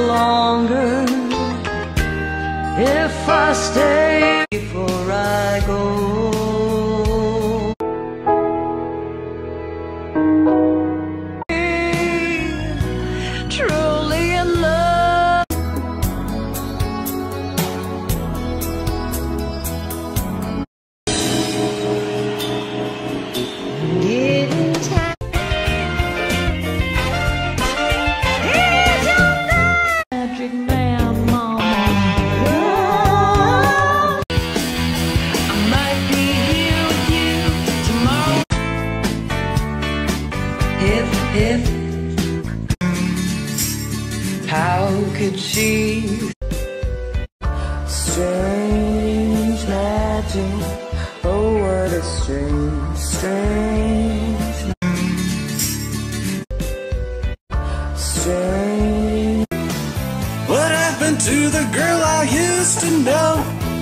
belong. She? Strange magic. Oh, what a strange, strange. Strange. What happened to the girl I used to know?